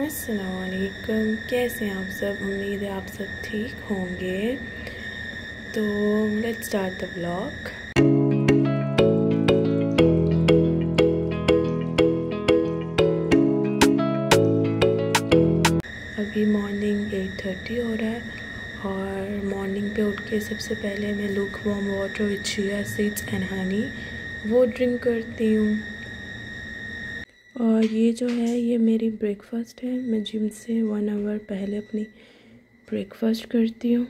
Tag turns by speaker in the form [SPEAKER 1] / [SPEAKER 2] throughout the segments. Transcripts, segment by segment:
[SPEAKER 1] असलकम कैसे हैं आप सब? उम्मीद है आप सब ठीक होंगे। तो लेट्स स्टार्ट द ब्लॉग अभी मॉर्निंग एट थर्टी हो रहा है और मॉर्निंग पे उठ के सबसे पहले मैं lukewarm water with chia seeds and honey वो ड्रिंक करती हूँ। और ये जो है, ये मेरी ब्रेकफास्ट है। मैं जिम से वन आवर पहले अपनी ब्रेकफास्ट करती हूँ।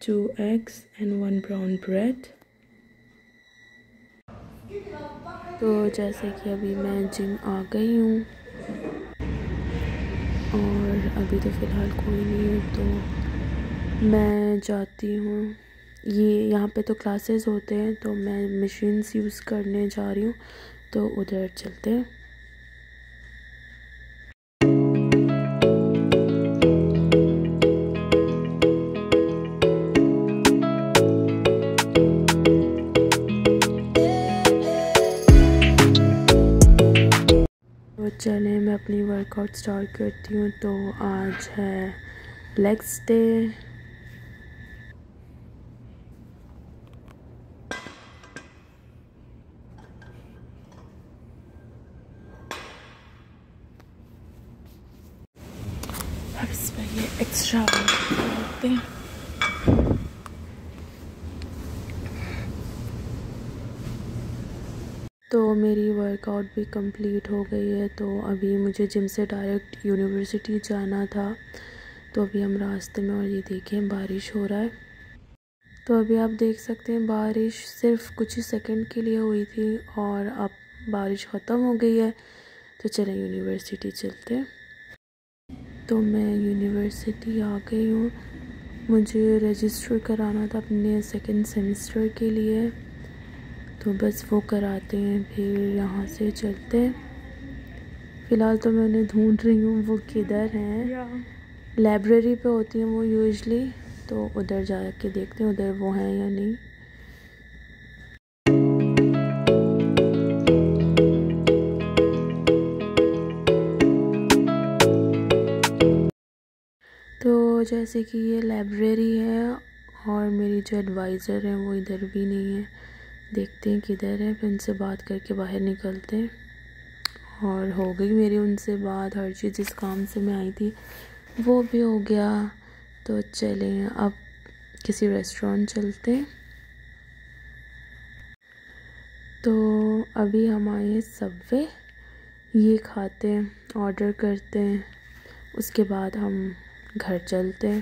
[SPEAKER 1] Two eggs and one brown bread तो जैसे कि अभी मैं जिम आ गई हूँ। और अभी तो फ़िलहाल कोई नहीं है तो मैं जाती हूँ। ये यहाँ पे तो क्लासेस होते हैं तो मैं मशीन्स यूज़ करने जा रही हूँ। तो उधर चलते हैं। तो चले, मैं अपनी वर्कआउट स्टार्ट करती हूँ। तो आज है लेग्स डे ये एक्स्ट्रा करते हैं। तो मेरी वर्कआउट भी कंप्लीट हो गई है तो अभी मुझे जिम से डायरेक्ट यूनिवर्सिटी जाना था। तो अभी हम रास्ते में और ये देखें, बारिश हो रहा है। तो अभी आप देख सकते हैं, बारिश सिर्फ़ कुछ ही सेकंड के लिए हुई थी और अब बारिश ख़त्म हो गई है। तो चलें यूनिवर्सिटी चलते हैं। तो मैं यूनिवर्सिटी आ गई हूँ। मुझे रजिस्टर कराना था अपने सेकंड सेमेस्टर के लिए। तो बस वो कराते हैं फिर यहाँ से चलते हैं। फ़िलहाल तो मैं उन्हें ढूंढ रही हूँ वो किधर हैं। लाइब्रेरी पे होती हैं वो यूजली तो उधर जा के देखते हैं उधर वो हैं या नहीं। जैसे कि ये लाइब्रेरी है और मेरी जो एडवाइज़र हैं वो इधर भी नहीं है। देखते हैं किधर है। फिर उनसे बात करके बाहर निकलते हैं। और हो गई मेरी उनसे बात। हर चीज़ जिस काम से मैं आई थी। वो भी हो गया। तो चलें अब किसी रेस्टोरेंट चलते हैं। तो अभी हम आए हैं सबवे ये खाते हैं। ऑर्डर करते हैं। उसके बाद हम घर चलते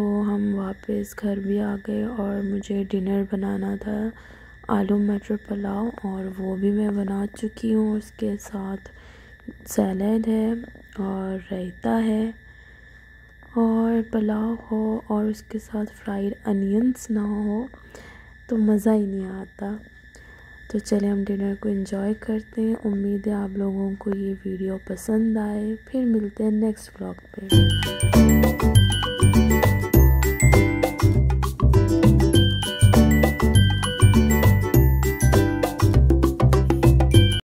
[SPEAKER 1] हैं वापस घर भी आ गए और मुझे डिनर बनाना था, आलू मटर पुलाव और वो भी मैं बना चुकी हूँ। उसके साथ सैलड है और रायता है और पुलाव हो और उसके साथ फ्राइड अनियंस ना हो तो मज़ा ही नहीं आता। तो चले, हम डिनर को एंजॉय करते हैं। उम्मीद है आप लोगों को ये वीडियो पसंद आए। फिर मिलते हैं नेक्स्ट ब्लॉग पे।